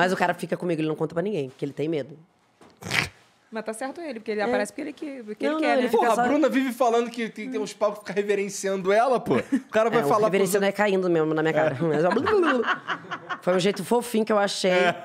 Mas o cara fica comigo, ele não conta pra ninguém, porque ele tem medo. Mas tá certo ele, porque ele aparece porque ele, que, porque Não, ele não, quer, ele né? fica Porra, só- a Bruna vive falando que tem, tem uns palcos que ficar reverenciando ela, pô. O cara vai É, o falar pros reverenciando é caindo mesmo na minha cara. Mas, ó, Foi um jeito fofinho que eu achei. É.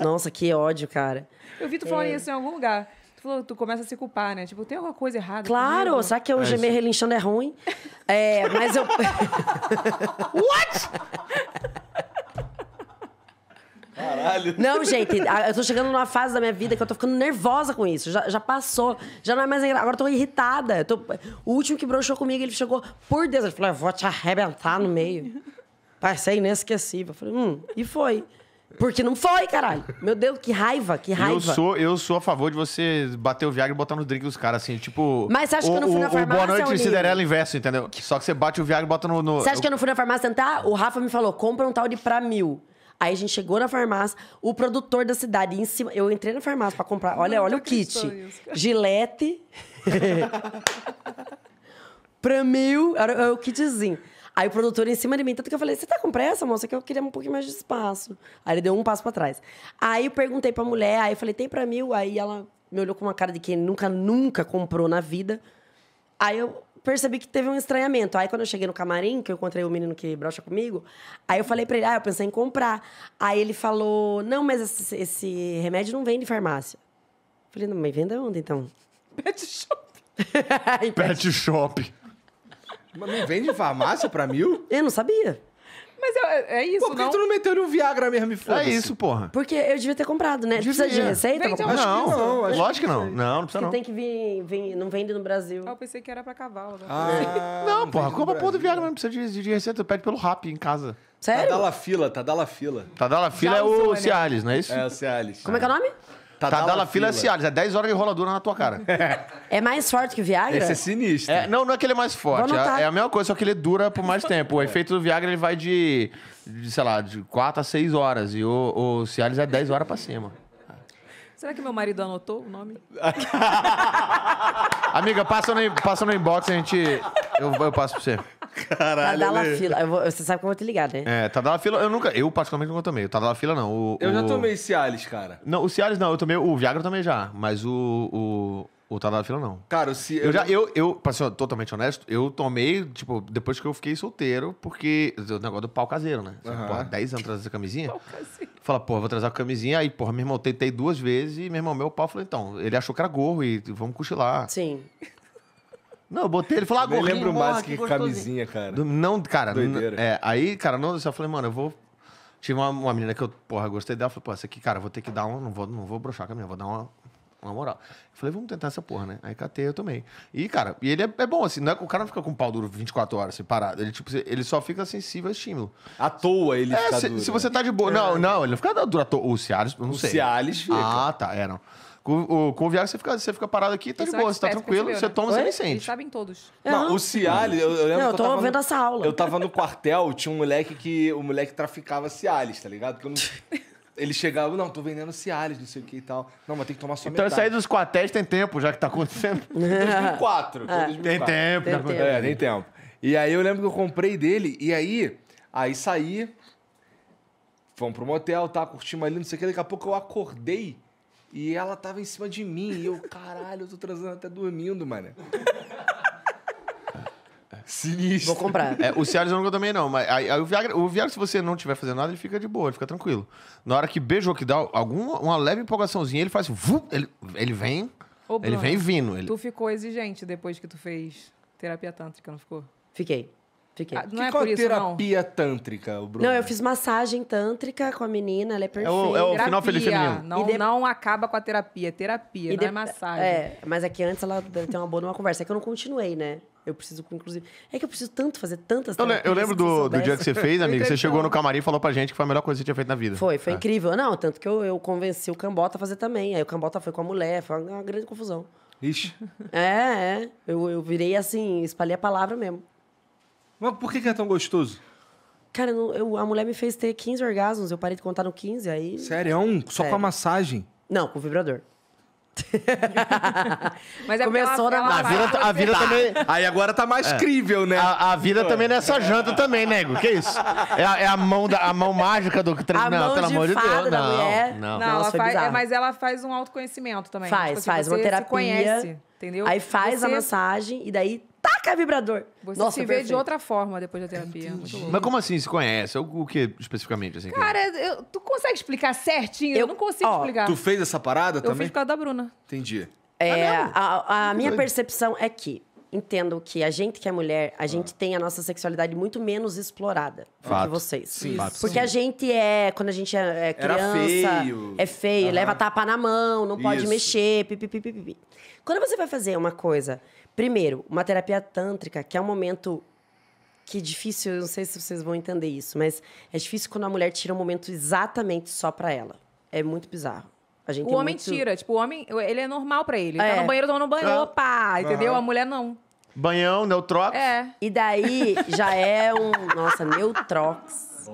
Nossa, que ódio, cara. Eu vi tu falando É. isso em algum lugar. Tu falou, tu começa a se culpar, né? Tipo, tem alguma coisa errada Claro, comigo? sabe que eu gemer relinchando é ruim? É, mas eu. Caralho. Não, gente, eu tô chegando numa fase da minha vida que eu tô ficando nervosa com isso. Já, já passou. Já não é mais engra- Agora eu tô irritada. Eu tô- O último que broxou comigo, ele chegou, por Deus, ele falou: eu vou te arrebentar no meio. Passei inesquecível. Eu falei, hum, e foi. Porque não foi, caralho. Meu Deus, que raiva, que raiva. Eu sou, eu sou a favor de você bater o Viagra e botar no drink dos caras, assim, tipo. Mas você acha que o, eu não fui na o Boa farmácia, Noite? Cinderela inverso, entendeu? Só que você bate o Viagra e bota no. no- Você acha que eu não fui na farmácia tentar? O Rafa me falou, compra um tal de pra mil. Aí a gente chegou na farmácia, o produtor da cidade, em cima. Eu entrei na farmácia pra comprar. Olha, Não olha o kit. Gilete. pra mil. Era o kitzinho. Aí o produtor em cima de mim, tanto que eu falei: Você tá com pressa, moça? Que eu queria um pouquinho mais de espaço. Aí ele deu um passo pra trás. Aí eu perguntei pra mulher, aí eu falei: Tem pra mil? Aí ela me olhou com uma cara de quem nunca, nunca comprou na vida. Aí eu percebi que teve um estranhamento. Aí quando eu cheguei no camarim, que eu encontrei o menino que brocha comigo, aí eu falei pra ele, ah, eu pensei em comprar. Aí ele falou, não, mas esse, esse remédio não vem de farmácia. Eu falei, não, mas vende onde então? Pet shop. Pet shop. Mas não vende farmácia pra mil? Eu não sabia. Mas é, é isso, Pô, por que não? tu não meteu um Viagra mesmo e É foda-se? isso, porra. Porque eu devia ter comprado, né? Precisa de Devia. receita? Vende pra aonde? comprar? Acho que não, não, acho lógico que que não. Não, não precisa Que não. tem que vir, vir- não vende no Brasil. Ah, eu pensei que era pra cavalo. né? Ah, Não, porra, vende no compra a porra do Brasil. Viagra, não precisa de, de receita, pede pelo rap em casa. Tá Sério? dala fila, tá dala fila. Tadala Fila é usou, o né? Cialis, não é isso? É, o Cialis. Como é que é o nome? Tadala Fila é Cialis, é 10 horas de roladura na tua cara. É mais forte que o Viagra? Esse é sinistro. É, não, não é que ele é mais forte, Vou anotar. é, é a mesma coisa, só que ele dura por mais tempo. O efeito do Viagra ele vai de, de, sei lá, de 4 a 6 horas. E o, o Cialis é 10 horas pra cima. Será que meu marido anotou o nome? Amiga, passa no, passa no inbox, a gente. Eu, eu passo pra você. Caralho. Tadala Ale. fila. Eu vou- você sabe que eu vou te ligar, né? É, Tadala Fila, eu nunca. Eu particularmente nunca tomei. O Tadala Fila não. O, Eu já o- tomei Cialis, cara. Não, o Cialis não, eu tomei. O Viagra eu tomei já, mas o. O, o Tadala Fila não. Cara, o Ci... Eu já, eu, eu, pra ser totalmente honesto, eu tomei, tipo, depois que eu fiquei solteiro, porque o negócio do pau caseiro, né? Aham. Porra, 10 anos trazer camisinha. Fala, porra, vou trazer a camisinha. Aí, porra, meu irmão, tentei duas vezes e meu irmão, meu pau falou, então, ele achou que era gorro e vamos cochilar. Sim. Não, eu botei, ele falou, ah, gorrinho, lembro mais que gostosinho. camisinha, cara. Não, cara, Doideira. é, aí, cara, não, eu só falei, mano, eu vou. Tive uma, uma menina que eu, porra, gostei dela, falei, pô, essa aqui, cara, vou ter que dar um. Não vou, não vou broxar com a menina, vou dar uma, uma moral. Eu falei, vamos tentar essa porra, né? Aí catei, eu tomei. E, cara, e ele é, é bom, assim, não é, o cara não fica com o pau duro 24 horas assim, parado. Ele, tipo, ele só fica sensível a estímulo. À toa ele É, fica se, duro, se né? você tá de boa. Não, não, ele não fica duro à toa. O Cialis, não O sei. Cialis fica. Ah, tá, é, não. Com, o, com o Viagra, você fica, você fica parado aqui, tá Eles de são boa, você tá tranquilo, percebeu, você né? toma, você Oi? nem Eles sente. sabem todos. Não, o Cialis, eu, eu lembro Não, que eu eu tô tava vendo no, essa aula. Eu tava no quartel, tinha um moleque que. O moleque traficava Cialis, tá ligado? Que eu não- ele chegava, não, tô vendendo Cialis, não sei o que e tal. Não, mas tem que tomar só Então, metade. sair dos quartéis tem tempo, já que tá acontecendo. 2004. foi É. 2004. Tem tempo. Tem né? tempo. É, tem tempo. E aí eu lembro que eu comprei dele, e aí, aí saí, fomos pro motel, tá, curtimos ali, não sei o que, daqui a pouco eu acordei e ela tava em cima de mim, e eu, caralho, eu tô transando até dormindo, mano. Sinistro. Vou comprar. É, o Cialis eu nunca tomei, não. Mas aí, aí o, Viagra, o Viagra, se você não estiver fazendo nada, ele fica de boa, ele fica tranquilo. Na hora que beijou, que dá alguma, uma leve empolgaçãozinha, ele faz assim, ele, ele vem, Ô, ele Bruno, vem vindo. Ele... Tu ficou exigente depois que tu fez terapia tântrica, não ficou? Fiquei. Fiquei. Ah, Que não é que por uma isso, não. terapia tântrica, o Bruno? Não, eu fiz massagem tântrica com a menina, ela é perfeita. o- é o- final feliz Terapia, feminino. Não, E de- não acaba com a terapia, é terapia, E não é de- massagem. É, mas é que antes ela deve ter uma boa numa conversa. É que eu não continuei, né? Eu preciso, inclusive. É que eu preciso tanto fazer tantas Eu, eu lembro do, do dia que você fez, amigo. Você chegou no camarim e falou pra gente que foi a melhor coisa que você tinha feito na vida. Foi, foi É. incrível. Não, tanto que eu, eu convenci o Cambota a fazer também. Aí o Cambota foi com a mulher, foi uma grande confusão. Ixi. É, é. Eu, eu virei assim, espalhei a palavra mesmo. Mas por que, que é tão gostoso? Cara, eu não- eu- a mulher me fez ter 15 orgasmos, eu parei de contar no 15, aí. Sério? Só com a Sério. massagem? Não, com o vibrador. Mas é Começou porque ela, na- ela A vida, a vida você- também. Aí agora tá mais crível, né? A, a vida também nessa janta também, nego. Que isso? É a, é a mão, da, a mão mágica do treino. A Não, mão pelo de amor de fada Deus. da Não, mulher. não. Não, Nossa, ela foi faz, é, mas ela faz um autoconhecimento também. Faz, Tipo assim, faz uma você terapia. Se conhece, entendeu? Aí faz a Você- massagem e daí taca vibrador. Você Nossa, se vê perfeito. de outra forma depois da terapia. Mas como assim se conhece? O, o que especificamente? Assim, que- Cara, eu- tu consegue explicar certinho? Eu, Eu- não consigo ó, explicar. Tu fez essa parada Eu também? fiz por causa da Bruna. Entendi. É, Ah, a, a minha percepção é que entendo que a gente que é mulher, a gente tem a nossa sexualidade muito menos explorada do que Fato. vocês. Sim, fato. Porque a gente é, quando a gente é, é Era criança, feio. é feio, leva tapa na mão, não pode Isso. mexer, pipi, pipi, pipi. Quando você vai fazer uma coisa, primeiro, uma terapia tântrica, que é um momento que é difícil, eu não sei se vocês vão entender isso, mas é difícil quando a mulher tira um momento exatamente só pra ela. É muito bizarro. A gente O é homem muito... tira. Tipo, o homem, ele é normal pra ele. Ele É. tá no banheiro tomando banho. É. Opa! Entendeu? A mulher não. Banhão, Neutrox. É. E daí já é um. Nossa, Neutrox.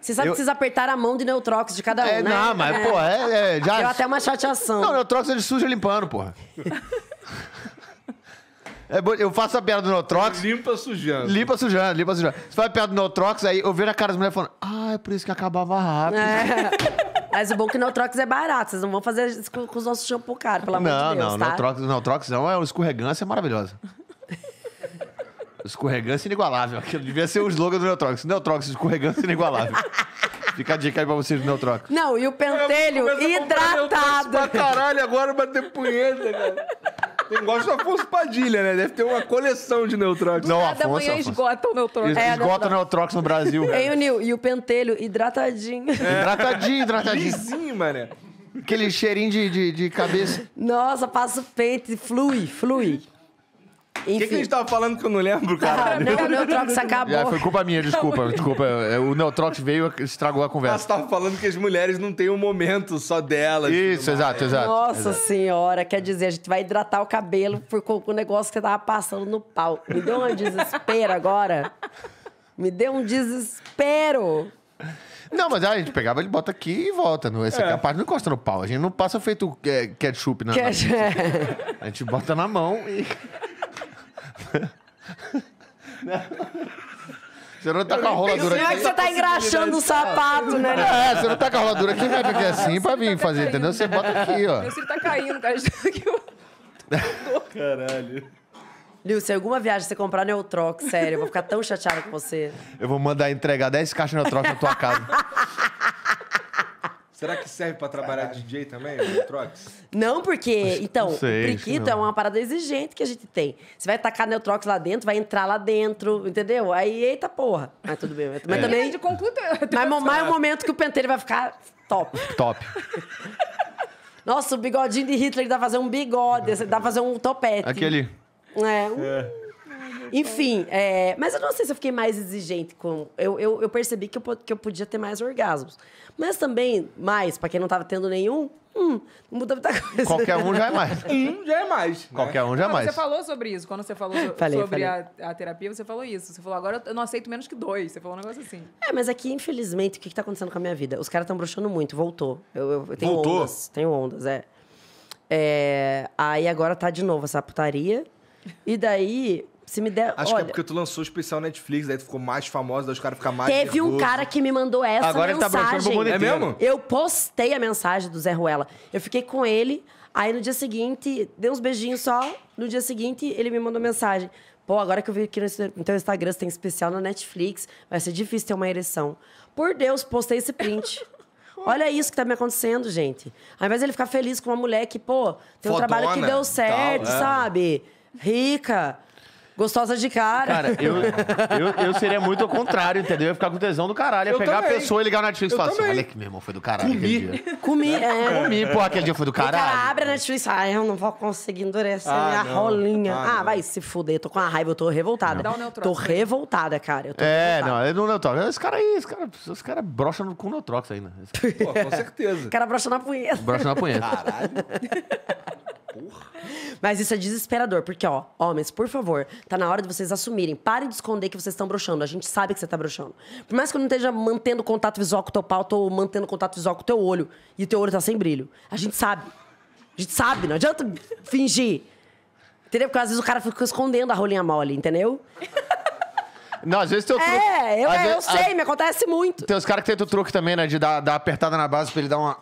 Você sabe Eu- que vocês apertaram a mão de Neutrox de cada um, É, né? não, mas, É. pô, é, é, já... Deu até uma chateação. Não, Neutrox ele suja limpando, porra. É, eu faço a piada do Neutrox, Limpa sujando. limpa sujando, limpa sujando. Você faz a piada do Neutrox, aí eu vejo a cara das mulheres falando, ah, é por isso que acabava rápido. É. Mas o bom é que o Neutrox é barato. Vocês não vão fazer isso com, com os nossos shampoo caro, pelo amor Não, de Deus, não, tá? Neutrox, Neutrox não, é uma escorregância maravilhosa. Escorregância inigualável. Aquilo devia ser o slogan do Neutrox. Neutrox, escorregância inigualável. Fica a dica aí pra vocês do Neutrox. Não, e o pentelho troço hidratado. Pra caralho, agora bater punheta, cara. Tem gosto do Afonso Padilha, né? Deve ter uma coleção de Neutrox. Não, Cada Afonso, manhã Afonso. esgota o. Es- É, Esgota o Neutrox no Brasil. Ei, o Nil, e o pentelho hidratadinho. Hidratadinho, hidratadinho. Lisinho, mané. Aquele cheirinho de, de, de cabeça. Nossa, passa o pente, flui, flui. O que, que a gente tava falando que eu não lembro, caralho? Não, o Neutrox acabou. Já, foi culpa minha, desculpa. Desculpa. é, O Neutrox veio e estragou a Você conversa. tava falando que as mulheres não têm um momento só delas. Isso, exato, exato. Nossa senhora, quer dizer, a gente vai hidratar o cabelo por, com o negócio que você tava passando no pau. Me deu um desespero agora. Me deu um desespero. Não, mas a gente pegava, ele bota aqui e volta. Não, essa aqui, a parte não encosta no pau. A gente não passa feito é, ketchup na, Que- na- A gente bota na mão e. Você não tá com a rola dura Não é que aqui. você tá engraxando o sapato, né? É, você não tá com a rola dura aqui, mete aqui assim pra vir fazer, entendeu? Você bota aqui, ó. Meu cílio tá caindo, cara. Aqui. Caralho. Lil, se alguma viagem você comprar Neutrox, sério, eu vou ficar tão chateada com você. Eu vou mandar entregar 10 caixas de troca na tua casa. Será que serve pra trabalhar DJ também, o Neutrox? Não, porque, então, não sei, o priquito é uma parada exigente que a gente tem. Você vai tacar Neutrox lá dentro, vai entrar lá dentro, entendeu? Aí, eita porra. Mas tudo bem. Mas É. também. De concluir. Mas mo- mais um momento que o pentelho vai ficar top. Top. Nossa, o bigodinho de Hitler dá pra fazer um bigode, dá pra fazer um topete. Aquele. É. um- Enfim, é, mas eu não sei se eu fiquei mais exigente com. Eu, eu, eu percebi que eu, que eu podia ter mais orgasmos. Mas também, mais, pra quem não tava tendo nenhum, hum, não muda muita coisa. Qualquer um já é mais. Um já é mais. né? Qualquer um já é mais. Você falou sobre isso. Quando você falou so- Falei, sobre falei. A, a terapia, você falou isso. Você falou, agora eu não aceito menos que dois. Você falou um negócio assim. É, mas aqui, infelizmente, o que, que tá acontecendo com a minha vida? Os caras estão bruxando muito, voltou. Eu, eu, eu tenho Voltou? ondas. Tenho ondas, é. É, Aí agora tá de novo essa putaria. E daí, se me der. Acho que olha, é porque tu lançou o especial Netflix, daí tu ficou mais famosa, daí os caras ficam mais Teve um nervosos. cara que me mandou essa Agora ele tá mensagem. pro mundo É mesmo? Eu postei a mensagem do Zé Ruela. Eu fiquei com ele, aí no dia seguinte, dei uns beijinhos só. No dia seguinte, ele me mandou mensagem. Pô, agora que eu vi aqui no no teu Instagram, você tem especial na Netflix, vai ser difícil ter uma ereção. Por Deus, postei esse print. Olha isso que tá me acontecendo, gente. Ao invés de ele ficar feliz com uma mulher que, pô, tem um Fodona, trabalho que deu certo, tal, é. sabe? Rica, gostosa de cara. Cara, eu, eu, eu seria muito ao contrário, entendeu? Eu ia ficar com tesão do caralho. Ia Eu pegar também. a pessoa e ligar o Netflix e Eu falar assim: também. olha que meu irmão foi do caralho aquele dia. Comi, é. Comi, pô, aquele dia foi do O cara caralho. abre a Netflix, ah, eu não vou conseguir endurecer Ah, minha não. rolinha. Ah, Ah, não. vai se fuder, eu tô com uma raiva, eu tô revoltada. Dá um Neutrox tô revoltada, cara. Eu tô É, revoltada. não, é no Neutrox. Esse cara aí, esse cara, esse cara brocha no, com o Neutrox ainda. Esse Pô, com certeza. O cara brocha na punheta. Brocha na punheta. Mas isso é desesperador, porque, ó, homens, por favor, tá na hora de vocês assumirem. Parem de esconder que vocês estão broxando. A gente sabe que você tá broxando. Por mais que eu não esteja mantendo contato visual com o teu pau, tô mantendo contato visual com o teu olho. E o teu olho tá sem brilho. A gente sabe. A gente sabe, não adianta fingir. Entendeu? Porque às vezes o cara fica escondendo a rolinha mole, entendeu? Não, às vezes tem o truque. É, eu, é, eu vezes- sei, me acontece muito. Tem os caras que tem o truque também, né? De dar, dar apertada na base pra ele dar uma.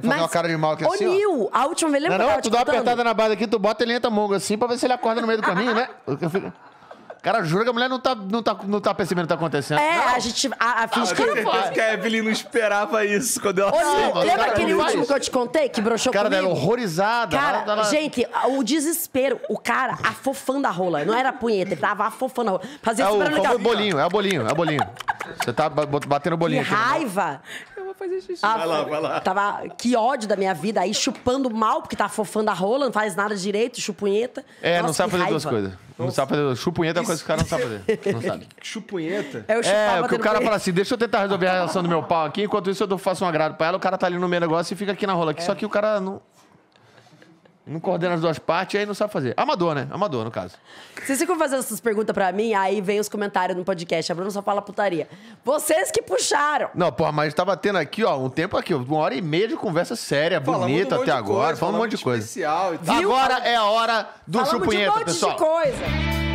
Fazer uma cara de mal aqui Ô, assim, ó. Nil, a última vez, Não, lembra eu não, tava tu dá uma contando? apertada na base aqui, tu bota ele entra mongo assim pra ver se ele acorda no meio do caminho, né? Eu Cara, jura que a mulher não tá, não tá, não tá percebendo o que tá acontecendo. É, Não. a gente a, a finge Eu que... tenho certeza que a Evelyn não esperava isso quando ela Ô, lembra cara, aquele não último que eu te contei, que broxou Cara, comigo? dela horrorizada. Cara, ela- ela- gente, o desespero, o cara afofando a rola. Não era punheta, ele tava afofando a rola. Fazia É o super legal. famoso bolinho, é o bolinho, é o bolinho. Você tá ba- batendo Que bolinho aqui. né? Vou fazer xixi. Ah, Vai lá, vai lá. Tava, que ódio da minha vida. Aí chupando mal, porque tá afofando a rola, não faz nada direito, chupunheta. É, não Nossa, sabe que fazer duas raiva. coisas. Não sabe fazer. Chupunheta é uma coisa que o cara não sabe fazer. Não sabe. Chupunheta. É, eu chupava É, porque o cara fala assim, deixa eu tentar resolver a relação do meu pau aqui, enquanto isso eu dou- faço um agrado pra ela, o cara tá ali no meio do negócio e fica aqui na rola aqui. Só que o cara não. Não coordena as duas partes e aí não sabe fazer. Amador, né? Amador, no caso. Vocês ficam fazendo essas perguntas pra mim, aí vem os comentários no podcast. A Bruna só fala putaria. Vocês que puxaram. Não, porra, mas tá batendo aqui, ó, um tempo aqui, uma hora e meia de conversa séria, Falamos bonita um monte até de agora, coisa, falando um monte de coisa. Especial e tal. Viu? Agora é a hora do Falamos de um chupunheta, monte pessoal. de coisa.